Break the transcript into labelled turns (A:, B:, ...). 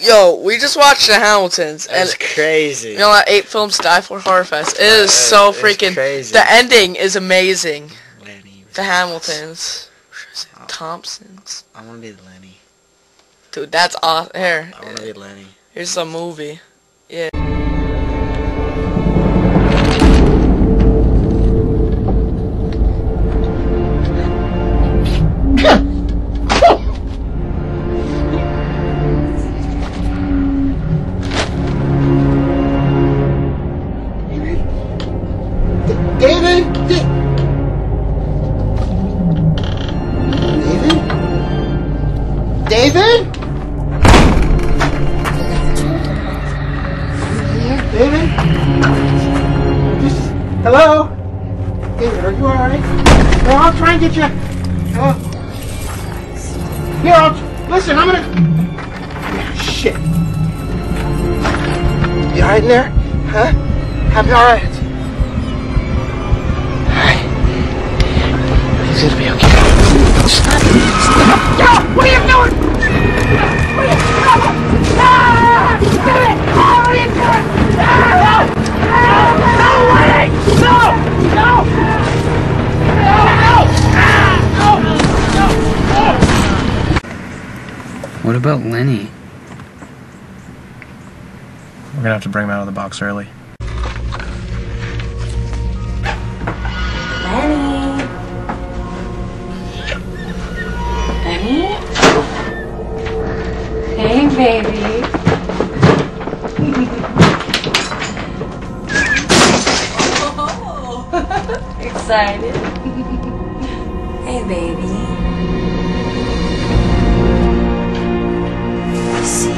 A: Yo, we just watched the Hamiltons, and
B: crazy.
A: you know what? Eight films die for Horror Fest. It is
B: Uh,
A: so freaking.
B: crazy.
A: The ending is amazing.
B: Lenny.
A: The Hamiltons, Thompsons.
B: I want to be Lenny.
A: Dude, that's awesome. Here,
B: I want to be Lenny.
A: here's a movie. Yeah.
C: David? David? David? David? Just, hello? David, are you alright? No, I'll try and get you. Uh, here, I'll. Listen, I'm gonna. Shit. You alright in there? Huh? I'm alright. What
D: about Lenny?
E: We're gonna have to bring him out of the box early.
F: Lenny. Lenny? Hey, baby. Excited? hey, baby. us.